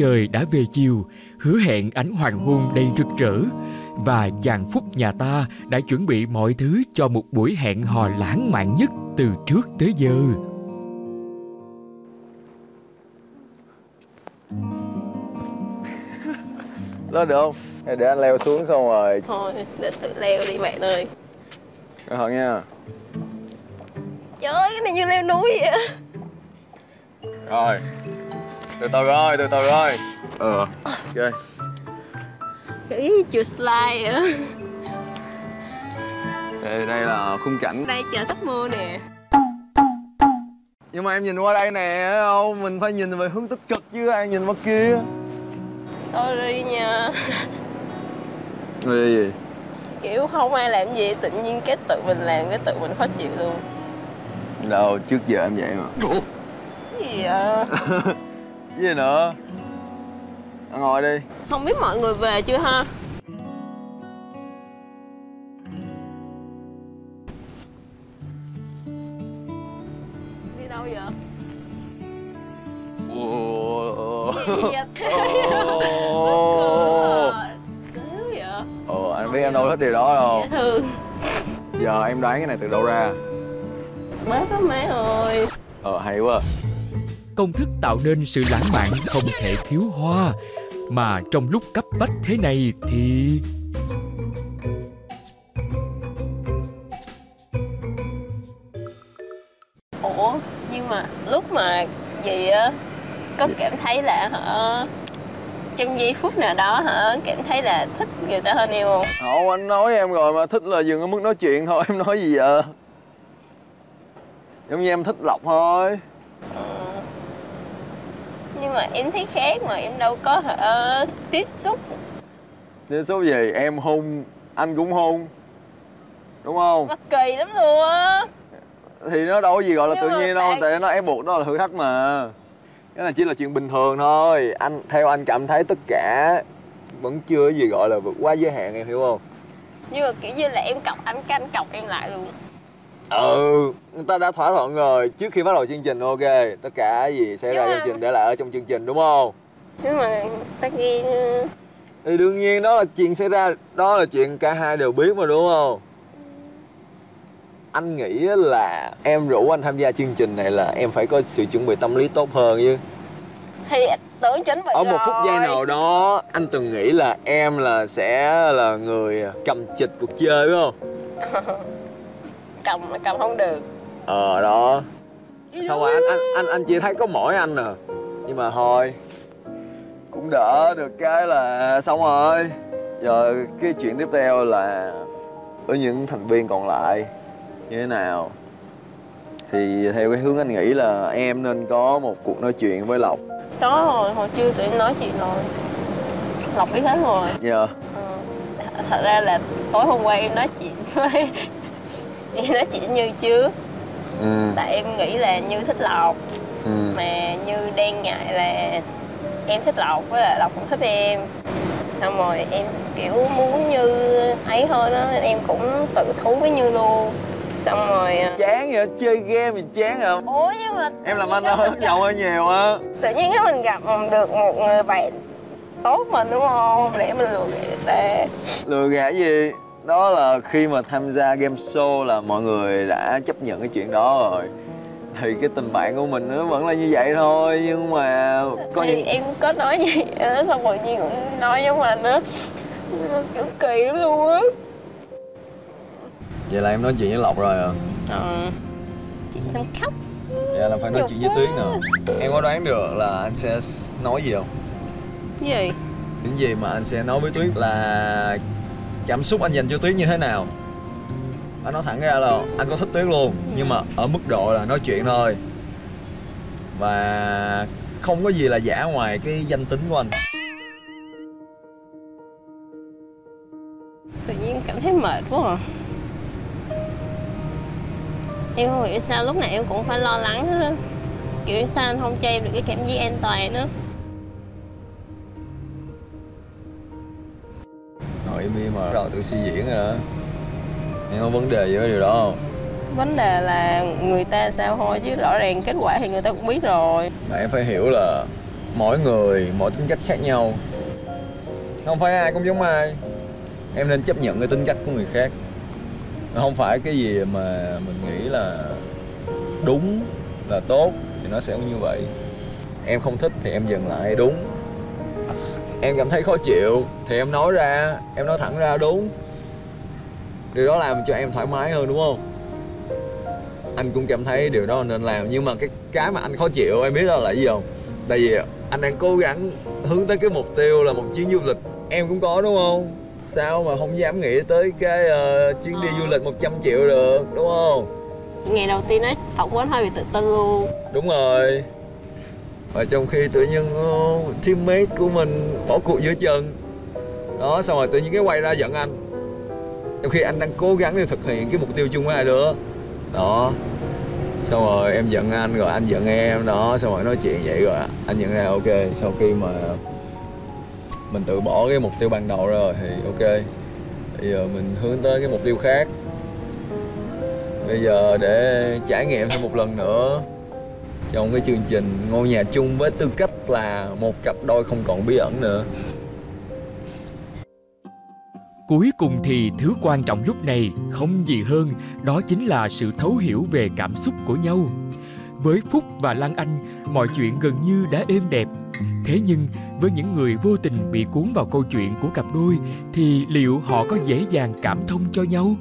trời đã về chiều, hứa hẹn ánh hoàng hôn đầy rực rỡ. Và chàng phúc nhà ta đã chuẩn bị mọi thứ cho một buổi hẹn hò lãng mạn nhất từ trước tới giờ. Lên được không? Để anh leo xuống xong rồi. Thôi, để tự leo đi bạn ơi. Cẩn thận nha. Trời ơi, cái này như leo núi vậy Rồi Từ từ rồi, từ từ rồi Ờ, ok Kiểu chưa slide á. Đây, đây là khung cảnh. Đây chờ sắp mưa nè. Nhưng mà em nhìn qua đây nè, thấy không? Mình phải nhìn về hướng tích cực chứ ai nhìn qua kia? Sorry nha. Người gì? Kiểu không ai làm gì tự nhiên cái tự mình làm cái tự mình khó chịu luôn. Đâu, trước giờ em vậy mà. Cái gì vậy? Gì nữa? Ăn ngồi đi Không biết mọi người về chưa ha? Đi đâu vậy? Gì vậy? Ồ. Anh biết em đâu thích điều đó đâu Dễ thương Giờ em đoán cái này từ đâu ra Bớt á má ơi Ờ, hay quá Công thức tạo nên sự lãng mạn không thể thiếu hoa Mà trong lúc cấp bách thế này thì Ủa nhưng mà lúc mà gì á có cảm thấy là hả trong giây phút nào đó hả cảm thấy là thích người ta hơn em không? Không, anh nói em rồi mà thích là dừng ở mức nói chuyện thôi Em nói gì vậy? Giống như em thích Lộc thôi. Nhưng mà em thấy khác mà em đâu có hả tiếp xúc Tiếp xúc gì? Em hôn, anh cũng hôn Đúng không? mắc kỳ lắm luôn á. Thì nó đâu có gì gọi là Nhưng tự nhiên đâu tại- Tại nó ép buộc nó là thử thách mà Cái này chỉ là chuyện bình thường thôi Anh Theo anh cảm thấy tất cả Vẫn chưa có gì gọi là vượt quá giới hạn em hiểu không? Nhưng mà kiểu như là em cọc anh canh cọc em lại luôn. Ừ Người ta đã thỏa thuận rồi Trước khi bắt đầu chương trình ok Tất cả gì xảy ra trong mà- chương trình để lại ở trong chương trình đúng không? Nhưng mà ta ghi Thì đương nhiên đó là chuyện xảy ra Đó là chuyện cả hai đều biết mà đúng không? Anh nghĩ là em rủ anh tham gia chương trình này là em phải có sự chuẩn bị tâm lý tốt hơn chứ thì tưởng chuẩn bị Ở một phút giây rồi. nào đó anh từng nghĩ là em là sẽ là người cầm chịch cuộc chơi phải không? cầm mà cầm không được. Ờ đó. Sao mà anh, anh, anh, anh chỉ thấy có mỗi anh à? Nhưng mà thôi. Cũng đỡ được cái là xong rồi. Giờ cái chuyện tiếp theo là Ở những thành viên còn lại Như thế nào? Thì theo cái hướng anh nghĩ là em nên có một cuộc nói chuyện với Lộc. Có rồi, hồi chưa tụi em nói chuyện rồi. Lộc biết hết rồi. Nhờ Ờ, th- thật ra là tối hôm qua em nói chuyện với em nói chuyện như trước ừ. tại em nghĩ là như thích lộc ừ. mà như đang ngại là em thích lộc với lại lộc cũng thích em xong rồi em kiểu muốn như ấy hơn đó nên em cũng tự thú với như luôn xong rồi à, Chán vậy, chơi game thì chán không? ủa nhưng mà Em làm anh hơi nhậu hơi nhiều á tự nhiên cái mình gặp được một người bạn tốt mình đúng không để mình lừa gạt người ta Lừa gạt gì? Đó là khi mà tham gia game show là mọi người đã chấp nhận cái chuyện đó rồi. Thì cái tình bạn của mình nó vẫn là như vậy thôi Nhưng mà có thì những... em có nói gì đó, xong rồi Nhi cũng nói giống anh á. Nó kiểu kỳ lắm luôn á. Vậy là em nói chuyện với Lộc rồi à? ờ chị thằng khóc. Vậy là phải nói chuyện với Tuyết nữa Em có đoán được là anh sẽ nói gì không? gì? Những gì mà anh sẽ nói với Tuyết là cảm xúc anh dành cho Tuyết như thế nào? Anh nói thẳng ra là anh có thích Tuyết luôn Nhưng mà ở mức độ là nói chuyện thôi. Và không có gì là giả ngoài cái danh tính của anh. Tự nhiên cảm thấy mệt quá à. Em không hiểu sao lúc này em cũng phải lo lắng hết á. Kiểu sao anh không cho em được cái cảm giác an toàn đó Im mà bắt đầu tự suy diễn rồi đó. Em có vấn đề gì với điều đó không? vấn đề là người ta sao thôi chứ rõ ràng kết quả thì người ta cũng biết rồi. Mà em phải hiểu là mỗi người mỗi tính cách khác nhau. Không phải ai cũng giống ai. Em nên chấp nhận cái tính cách của người khác. Không phải cái gì mà mình nghĩ là đúng là tốt thì nó sẽ như vậy. Em không thích thì em dừng lại đúng em cảm thấy khó chịu. Thì em nói ra em nói thẳng ra đúng. Điều đó làm cho em thoải mái hơn đúng không? Anh cũng cảm thấy điều đó nên làm. Nhưng mà cái cái mà anh khó chịu em biết đó là gì không? Tại vì anh đang cố gắng hướng tới cái mục tiêu là một chuyến du lịch. Em cũng có đúng không? Sao mà không dám nghĩ tới cái uh, chuyến đi du lịch 100 triệu được đúng không? Ngày đầu tiên ấy phỏng vấn hơi bị tự tin luôn. Đúng rồi và trong khi tự nhiên uh, teammate của mình bỏ cuộc giữa chừng. Đó xong rồi tự nhiên cái quay ra giận anh. Trong khi anh đang cố gắng để thực hiện cái mục tiêu chung với ai đứa đó. Xong rồi em giận anh rồi anh giận em đó. Xong rồi nói chuyện vậy rồi anh nhận ra ok sau khi mà mình tự bỏ cái mục tiêu ban đầu rồi thì ok. Bây giờ mình hướng tới cái mục tiêu khác. Bây giờ để trải nghiệm thêm một lần nữa trong cái chương trình ngôi nhà chung với tư cách là một cặp đôi không còn bí ẩn nữa. Cuối cùng thì thứ quan trọng lúc này không gì hơn, đó chính là sự thấu hiểu về cảm xúc của nhau. Với phúc và lan anh, mọi chuyện gần như đã êm đẹp. Thế nhưng, với những người vô tình bị cuốn vào câu chuyện của cặp đôi, thì liệu họ có dễ dàng cảm thông cho nhau?